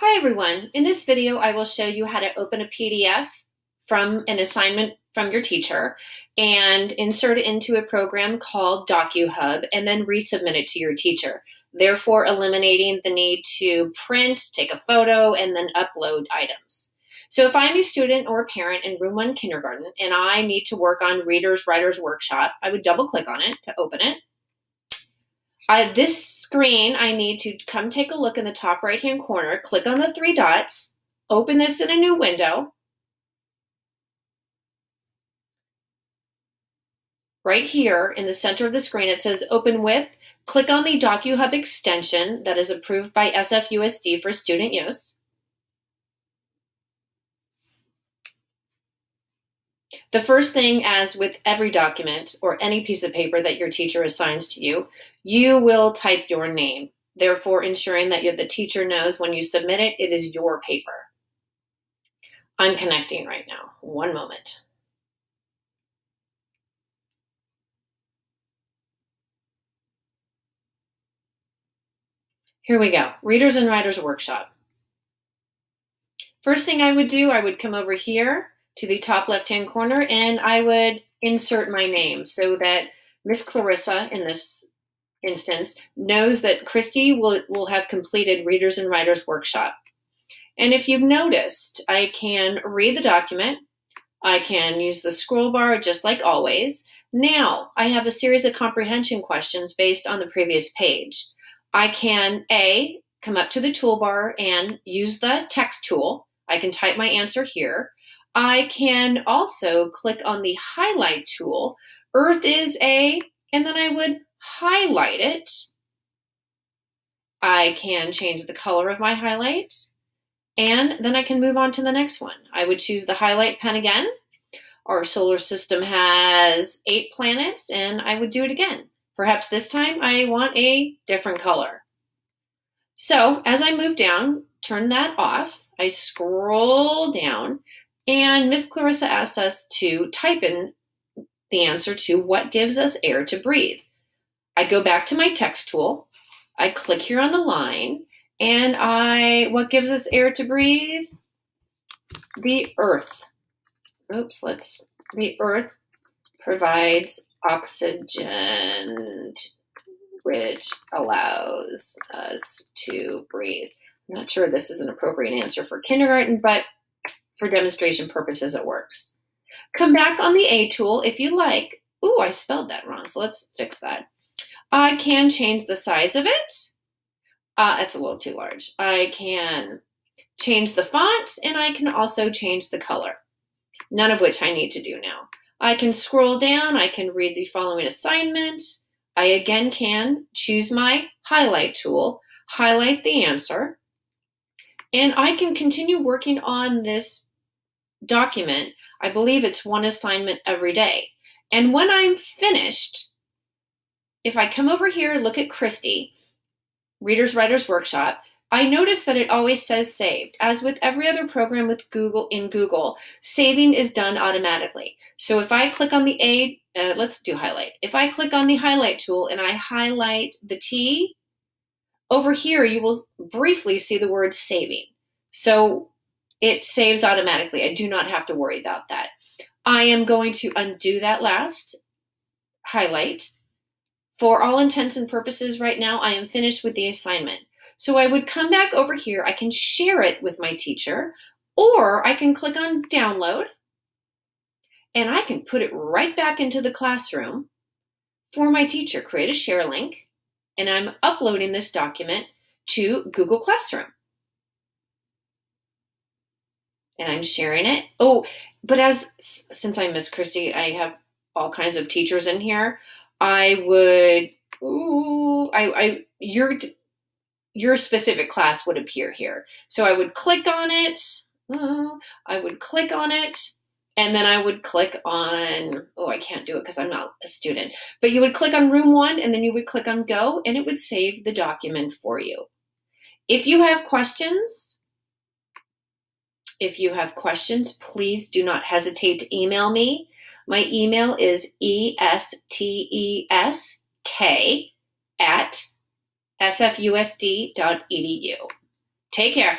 Hi everyone. In this video, I will show you how to open a PDF from an assignment from your teacher and insert it into a program called DocuHub and then resubmit it to your teacher, therefore eliminating the need to print, take a photo, and then upload items. So if I'm a student or a parent in Room 1 Kindergarten and I need to work on Readers Writers Workshop, I would double click on it to open it. I, this screen, I need to come take a look in the top right hand corner, click on the three dots, open this in a new window. Right here in the center of the screen, it says open with. Click on the DocuHub extension that is approved by SFUSD for student use. The first thing, as with every document or any piece of paper that your teacher assigns to you, you will type your name, therefore ensuring that the teacher knows when you submit it, it is your paper. I'm connecting right now. One moment. Here we go. Readers and Writers Workshop. First thing I would do, I would come over here to the top left-hand corner and I would insert my name so that Miss Clarissa in this instance knows that Kristi will, will have completed Readers and Writers Workshop. And if you've noticed, I can read the document, I can use the scroll bar just like always. Now I have a series of comprehension questions based on the previous page. I can A, come up to the toolbar and use the text tool. I can type my answer here. I can also click on the highlight tool. Earth is a, and then I would highlight it. I can change the color of my highlight, and then I can move on to the next one. I would choose the highlight pen again. Our solar system has eight planets, and I would do it again. Perhaps this time I want a different color. So as I move down, turn that off. I scroll down and Miss Clarissa asks us to type in the answer to what gives us air to breathe. I go back to my text tool. I click here on the line and I, what gives us air to breathe? The earth. Oops, let's, the earth provides oxygen which allows us to breathe. I'm not sure this is an appropriate answer for kindergarten, but for demonstration purposes, it works. Come back on the A tool if you like. Ooh, I spelled that wrong, so let's fix that. I can change the size of it. Uh, it's a little too large. I can change the font, and I can also change the color, none of which I need to do now. I can scroll down, I can read the following assignment. I again can choose my highlight tool, highlight the answer, and I can continue working on this document, I believe it's one assignment every day. And when I'm finished, if I come over here and look at Kristi, Readers Writers Workshop, I notice that it always says saved. As with every other program with Google in Google, saving is done automatically. So if I click on the A, uh, let's do highlight. If I click on the highlight tool and I highlight the T, over here you will briefly see the word saving. So it saves automatically. I do not have to worry about that. I am going to undo that last highlight. For all intents and purposes right now, I am finished with the assignment. So I would come back over here. I can share it with my teacher, or I can click on download and I can put it right back into the classroom for my teacher, create a share link, and I'm uploading this document to Google Classroom and I'm sharing it. Oh, but as since I miss Kristi, I have all kinds of teachers in here. I would, ooh, I, I, your, your specific class would appear here. So I would click on it. Uh, I would click on it. And then I would click on, oh, I can't do it because I'm not a student. But you would click on room one and then you would click on go and it would save the document for you. If you have questions, if you have questions, please do not hesitate to email me. My email is estesk at sfusd.edu. Take care.